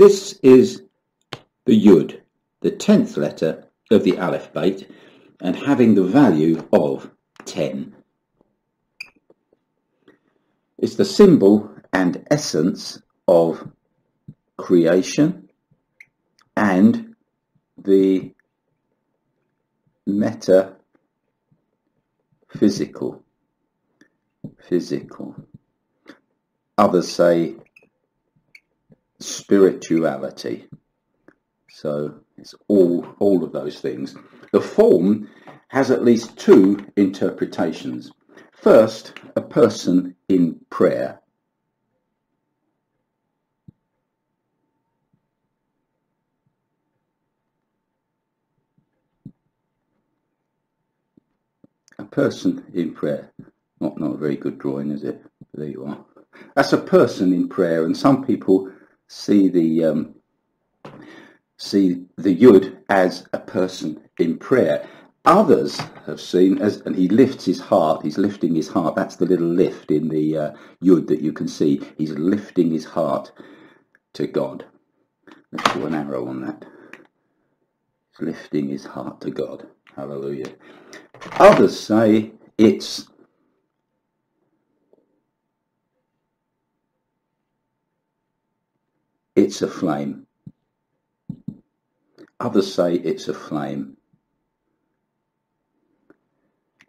This is the Yud, the tenth letter of the Aleph Beit, and having the value of 10. It's the symbol and essence of creation and the metaphysical. Physical. Others say spirituality. So it's all, all of those things. The form has at least two interpretations. First, a person in prayer. A person in prayer. Not, not a very good drawing, is it? There you are. That's a person in prayer, and some people see the um, see the yud as a person in prayer. Others have seen as, and he lifts his heart. He's lifting his heart. That's the little lift in the uh, yud that you can see. He's lifting his heart to God. Let's do an arrow on that. He's lifting his heart to God. Hallelujah. Others say it's it's a flame. Others say it's a flame.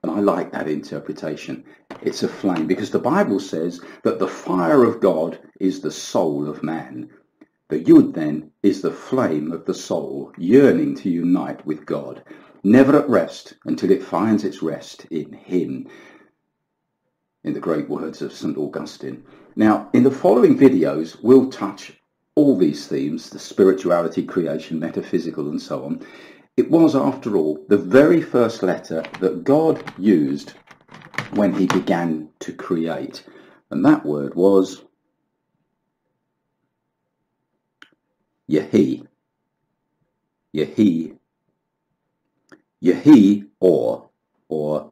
And I like that interpretation. It's a flame because the Bible says that the fire of God is the soul of man. The Yud then is the flame of the soul yearning to unite with God, never at rest until it finds its rest in Him. In the great words of St. Augustine. Now, in the following videos, we'll touch all these themes, the spirituality, creation, metaphysical, and so on, it was, after all, the very first letter that God used when he began to create. And that word was Yehi. Yehi. Yehi or, or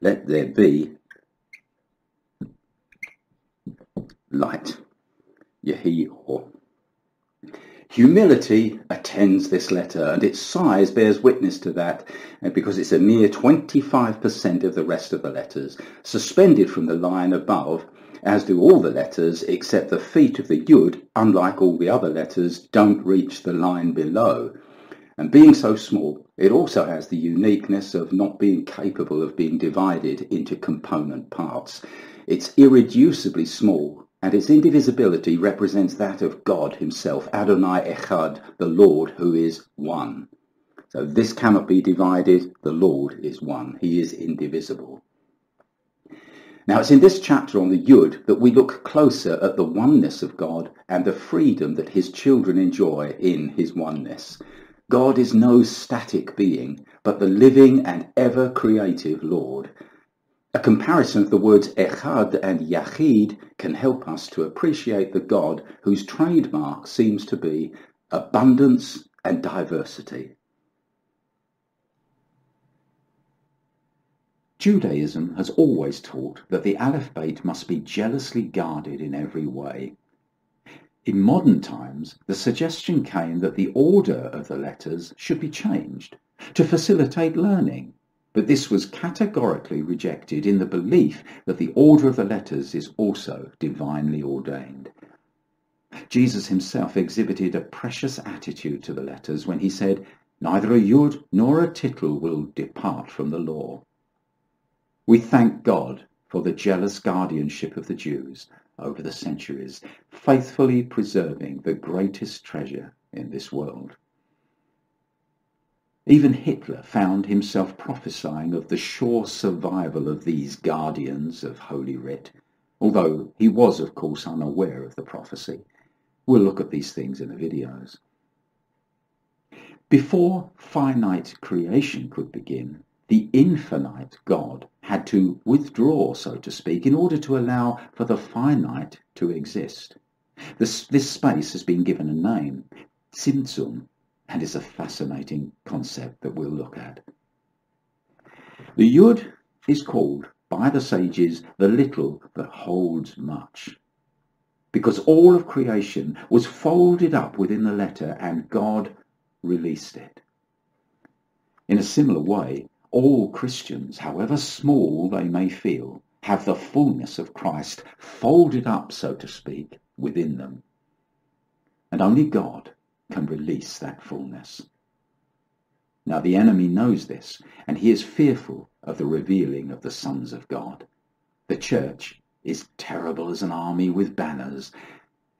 let there be light. Yehiho. Humility attends this letter, and its size bears witness to that, uh, because it's a mere 25% of the rest of the letters, suspended from the line above, as do all the letters, except the feet of the Yud, unlike all the other letters, don't reach the line below. And being so small, it also has the uniqueness of not being capable of being divided into component parts. It's irreducibly small and its indivisibility represents that of God himself, Adonai Echad, the Lord who is one. So this cannot be divided, the Lord is one, he is indivisible. Now it's in this chapter on the Yud that we look closer at the oneness of God and the freedom that his children enjoy in his oneness. God is no static being, but the living and ever creative Lord. A comparison of the words echad and yachid can help us to appreciate the God whose trademark seems to be abundance and diversity. Judaism has always taught that the Aleph Beit must be jealously guarded in every way. In modern times, the suggestion came that the order of the letters should be changed to facilitate learning but this was categorically rejected in the belief that the order of the letters is also divinely ordained. Jesus himself exhibited a precious attitude to the letters when he said, Neither a yud nor a tittle will depart from the law. We thank God for the jealous guardianship of the Jews over the centuries, faithfully preserving the greatest treasure in this world. Even Hitler found himself prophesying of the sure survival of these guardians of Holy Writ, although he was, of course, unaware of the prophecy. We'll look at these things in the videos. Before finite creation could begin, the infinite God had to withdraw, so to speak, in order to allow for the finite to exist. This, this space has been given a name, Tzimtzum, and is a fascinating concept that we'll look at. The Yud is called by the sages the little that holds much. because all of creation was folded up within the letter and God released it. In a similar way, all Christians, however small they may feel, have the fullness of Christ folded up, so to speak, within them. And only God can release that fullness. Now the enemy knows this, and he is fearful of the revealing of the sons of God. The church is terrible as an army with banners.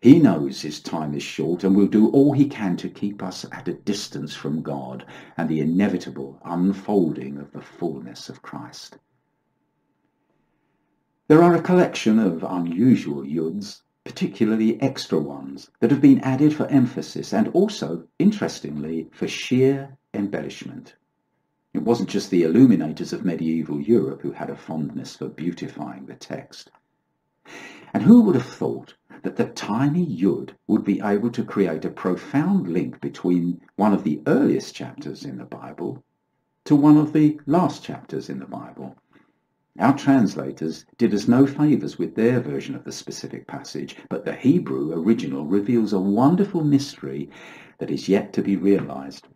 He knows his time is short and will do all he can to keep us at a distance from God and the inevitable unfolding of the fullness of Christ. There are a collection of unusual yuds, particularly extra ones, that have been added for emphasis and also, interestingly, for sheer embellishment. It wasn't just the illuminators of medieval Europe who had a fondness for beautifying the text. And who would have thought that the tiny Yud would be able to create a profound link between one of the earliest chapters in the Bible to one of the last chapters in the Bible? Our translators did us no favours with their version of the specific passage, but the Hebrew original reveals a wonderful mystery that is yet to be realised,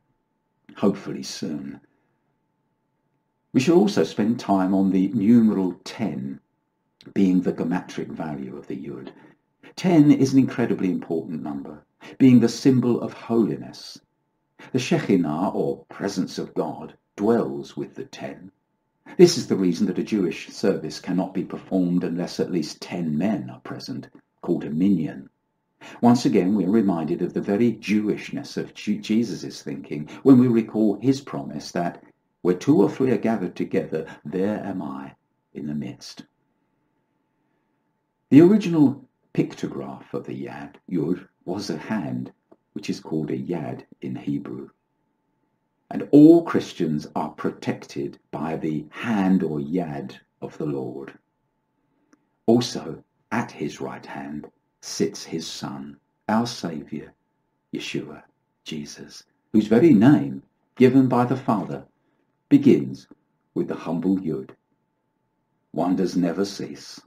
hopefully soon. We shall also spend time on the numeral 10 being the gematria value of the Yud. Ten is an incredibly important number, being the symbol of holiness. The Shekhinah, or presence of God, dwells with the ten. This is the reason that a Jewish service cannot be performed unless at least ten men are present, called a minyan. Once again, we are reminded of the very Jewishness of Jesus' thinking when we recall his promise that where two or three are gathered together, there am I in the midst. The original pictograph of the yad, yud, was a hand, which is called a yad in Hebrew. And all Christians are protected by the hand or yad of the Lord. Also, at his right hand sits his Son, our Saviour, Yeshua, Jesus, whose very name, given by the Father, begins with the humble Yud. Wonders never cease.